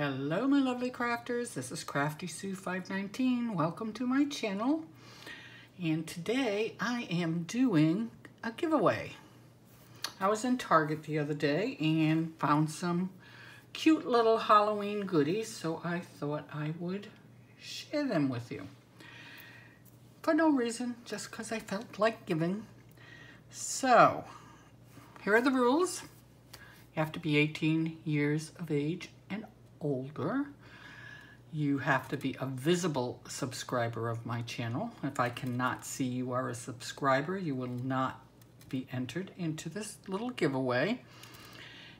Hello my lovely crafters, this is Crafty Sue 519. Welcome to my channel. And today I am doing a giveaway. I was in Target the other day and found some cute little Halloween goodies, so I thought I would share them with you. For no reason, just because I felt like giving. So, here are the rules. You have to be 18 years of age older. You have to be a visible subscriber of my channel. If I cannot see you are a subscriber, you will not be entered into this little giveaway.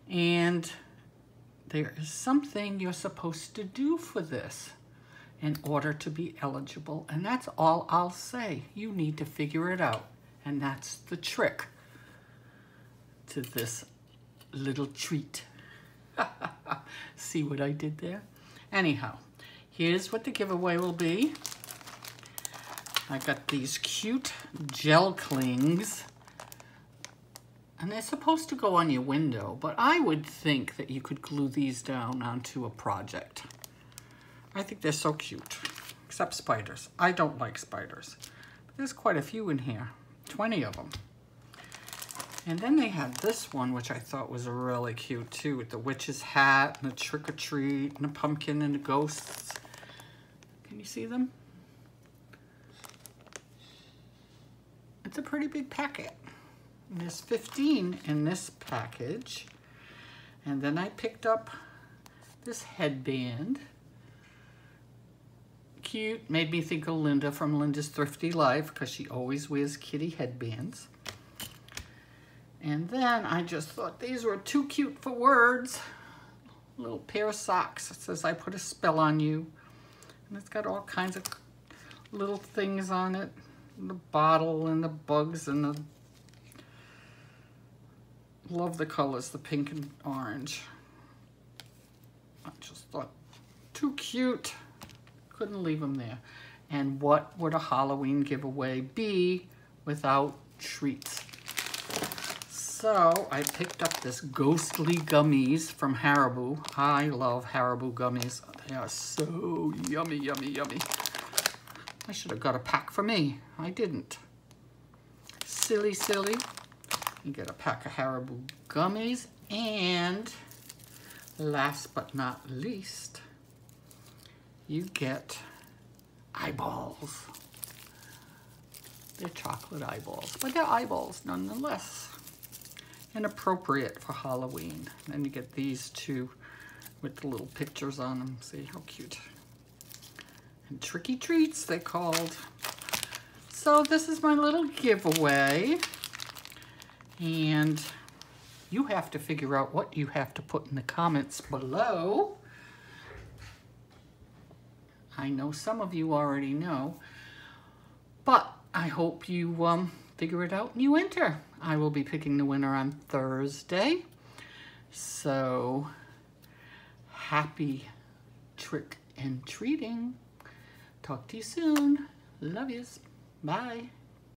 And there is something you're supposed to do for this in order to be eligible. And that's all I'll say. You need to figure it out. And that's the trick to this little treat. See what I did there? Anyhow, here's what the giveaway will be. I got these cute gel clings. And they're supposed to go on your window, but I would think that you could glue these down onto a project. I think they're so cute, except spiders. I don't like spiders. But there's quite a few in here, 20 of them. And then they had this one, which I thought was really cute too, with the witch's hat and the trick-or-treat and the pumpkin and the ghosts. Can you see them? It's a pretty big packet. And there's 15 in this package. And then I picked up this headband. Cute, made me think of Linda from Linda's Thrifty Life because she always wears kitty headbands. And then I just thought these were too cute for words. Little pair of socks. It says, I put a spell on you. And it's got all kinds of little things on it. The bottle and the bugs and the... Love the colors, the pink and orange. I just thought, too cute. Couldn't leave them there. And what would a Halloween giveaway be without treats? So I picked up this Ghostly Gummies from Haribo. I love Haribo gummies. They are so yummy, yummy, yummy. I should have got a pack for me. I didn't. Silly, silly. You get a pack of Haribo gummies. And last but not least, you get eyeballs. They're chocolate eyeballs, but they're eyeballs nonetheless and appropriate for Halloween. Then you get these two with the little pictures on them. See how cute. And Tricky Treats, they called. So this is my little giveaway. And you have to figure out what you have to put in the comments below. I know some of you already know, but I hope you um, figure it out and you enter. I will be picking the winner on Thursday. So happy trick and treating. Talk to you soon. Love yous. Bye.